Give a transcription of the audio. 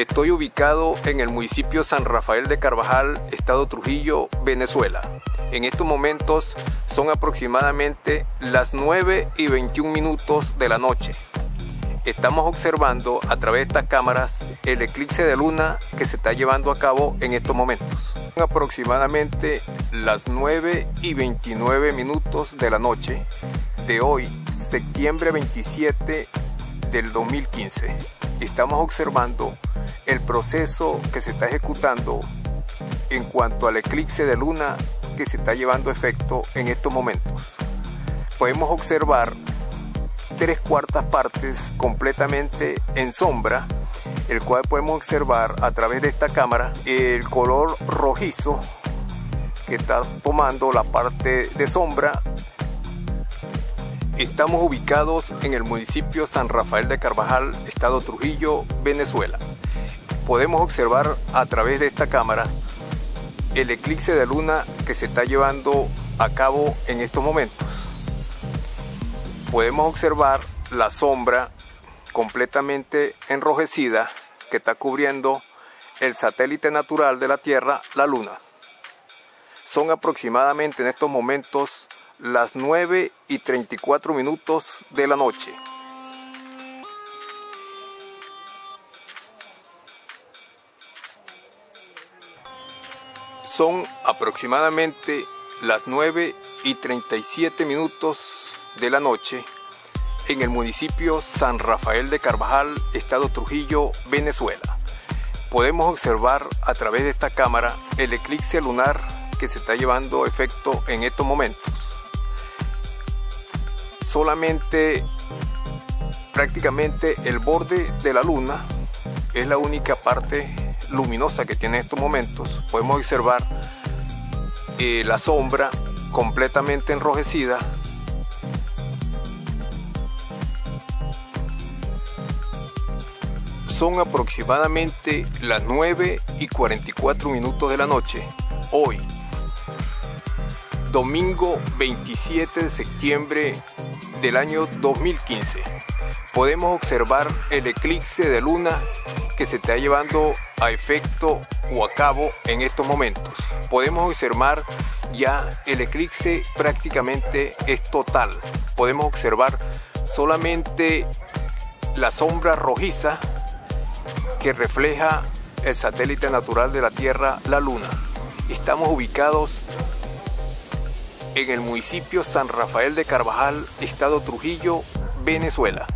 Estoy ubicado en el municipio San Rafael de Carvajal, estado Trujillo, Venezuela. En estos momentos son aproximadamente las 9 y 21 minutos de la noche. Estamos observando a través de estas cámaras el eclipse de luna que se está llevando a cabo en estos momentos. Son aproximadamente las 9 y 29 minutos de la noche de hoy, septiembre 27 del 2015. Estamos observando el proceso que se está ejecutando en cuanto al eclipse de luna que se está llevando efecto en estos momentos. Podemos observar tres cuartas partes completamente en sombra, el cual podemos observar a través de esta cámara el color rojizo que está tomando la parte de sombra Estamos ubicados en el municipio San Rafael de Carvajal, estado Trujillo, Venezuela. Podemos observar a través de esta cámara el eclipse de luna que se está llevando a cabo en estos momentos. Podemos observar la sombra completamente enrojecida que está cubriendo el satélite natural de la Tierra, la Luna. Son aproximadamente en estos momentos las 9 y 34 minutos de la noche. Son aproximadamente las 9 y 37 minutos de la noche en el municipio San Rafael de Carvajal, estado Trujillo, Venezuela. Podemos observar a través de esta cámara el eclipse lunar que se está llevando efecto en estos momentos solamente prácticamente el borde de la luna es la única parte luminosa que tiene en estos momentos. Podemos observar eh, la sombra completamente enrojecida. Son aproximadamente las 9 y 44 minutos de la noche, hoy, domingo 27 de septiembre del año 2015. Podemos observar el eclipse de luna que se está llevando a efecto o a cabo en estos momentos. Podemos observar ya el eclipse prácticamente es total. Podemos observar solamente la sombra rojiza que refleja el satélite natural de la Tierra, la Luna. Estamos ubicados en el municipio San Rafael de Carvajal, estado Trujillo, Venezuela.